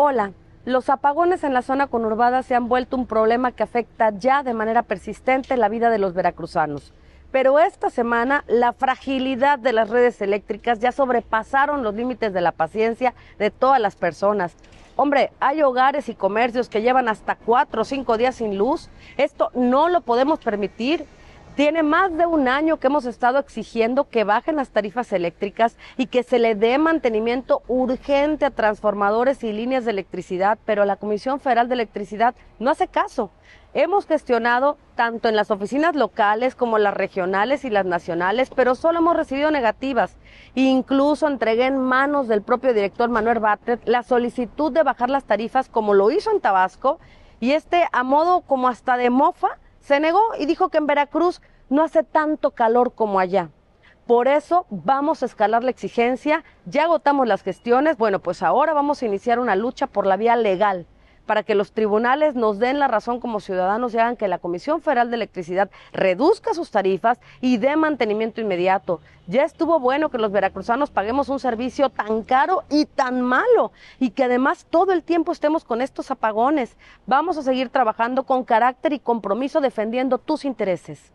Hola, los apagones en la zona conurbada se han vuelto un problema que afecta ya de manera persistente la vida de los veracruzanos. Pero esta semana la fragilidad de las redes eléctricas ya sobrepasaron los límites de la paciencia de todas las personas. Hombre, hay hogares y comercios que llevan hasta cuatro o cinco días sin luz. Esto no lo podemos permitir. Tiene más de un año que hemos estado exigiendo que bajen las tarifas eléctricas y que se le dé mantenimiento urgente a transformadores y líneas de electricidad, pero la Comisión Federal de Electricidad no hace caso. Hemos gestionado tanto en las oficinas locales como las regionales y las nacionales, pero solo hemos recibido negativas. Incluso entregué en manos del propio director Manuel Bartlett la solicitud de bajar las tarifas como lo hizo en Tabasco y este a modo como hasta de mofa se negó y dijo que en Veracruz no hace tanto calor como allá. Por eso vamos a escalar la exigencia, ya agotamos las gestiones, bueno, pues ahora vamos a iniciar una lucha por la vía legal para que los tribunales nos den la razón como ciudadanos y hagan que la Comisión Federal de Electricidad reduzca sus tarifas y dé mantenimiento inmediato. Ya estuvo bueno que los veracruzanos paguemos un servicio tan caro y tan malo y que además todo el tiempo estemos con estos apagones. Vamos a seguir trabajando con carácter y compromiso defendiendo tus intereses.